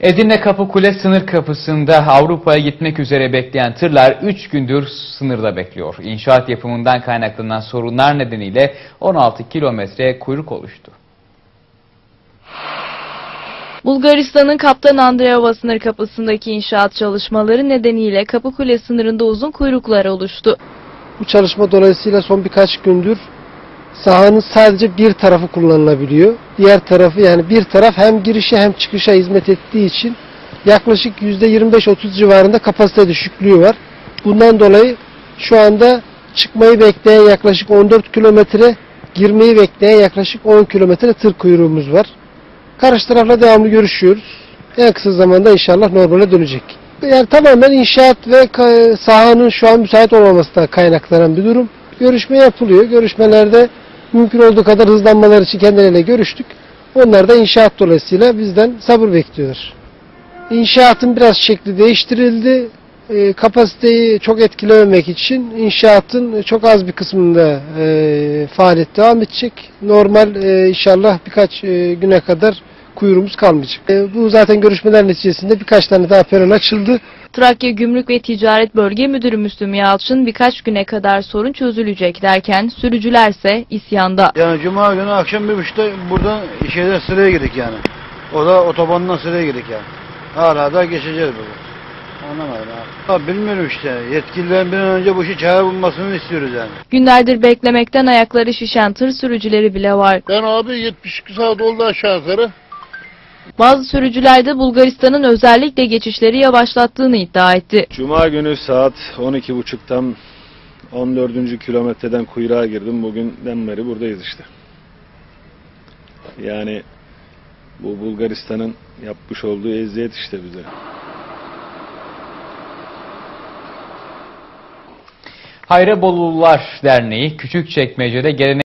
Edirne Kapıkule sınır kapısında Avrupa'ya gitmek üzere bekleyen tırlar 3 gündür sınırda bekliyor. İnşaat yapımından kaynaklanan sorunlar nedeniyle 16 kilometre kuyruk oluştu. Bulgaristan'ın Kaptan Andreeva sınır kapısındaki inşaat çalışmaları nedeniyle Kapıkule sınırında uzun kuyruklar oluştu. Bu çalışma dolayısıyla son birkaç gündür sahanın sadece bir tarafı kullanılabiliyor. Diğer tarafı yani bir taraf hem girişe hem çıkışa hizmet ettiği için yaklaşık %25-30 civarında kapasite düşüklüğü var. Bundan dolayı şu anda çıkmayı bekleyen yaklaşık 14 kilometre, girmeyi bekleyen yaklaşık 10 kilometre tır kuyruğumuz var. Karşı tarafla devamlı görüşüyoruz. En kısa zamanda inşallah normale dönecek. Yani tamamen inşaat ve sahanın şu an müsait olmamasından kaynaklanan bir durum. Görüşme yapılıyor. Görüşmelerde mümkün olduğu kadar hızlanmalar için kendileriyle görüştük. Onlar da inşaat dolayısıyla bizden sabır bekliyorlar. İnşaatın biraz şekli değiştirildi. E, kapasiteyi çok etkilememek için inşaatın çok az bir kısmında e, faaliyet devam edecek. Normal e, inşallah birkaç e, güne kadar kuyruğumuz kalmayacak. E, bu zaten görüşmeler neticesinde birkaç tane daha peron açıldı. Trakya Gümrük ve Ticaret Bölge Müdürü Müslüm Yalçın birkaç güne kadar sorun çözülecek derken sürücülerse isyanda. Yani cuma günü akşam bir buçukta buradan şeyde sıraya girdik yani. O da otobandan sıraya girdik yani. Hala da geçeceğiz burada. Anlamadım abi. Abi bilmiyorum işte. Yetkililerin bir an önce bu işi çare bulmasını istiyoruz yani. Günlerdir beklemekten ayakları şişen tır sürücüleri bile var. Ben abi 72 saat oldu aşağı yukarı. Bazı sürücüler de Bulgaristan'ın özellikle geçişleri yavaşlattığını iddia etti. Cuma günü saat 12.30'dan 14. kilometreden kuyruğa girdim. Bugünden beri buradayız işte. Yani bu Bulgaristan'ın yapmış olduğu eziyet işte bize. Hayrabolulular Derneği Küçükçekmece'de gelenek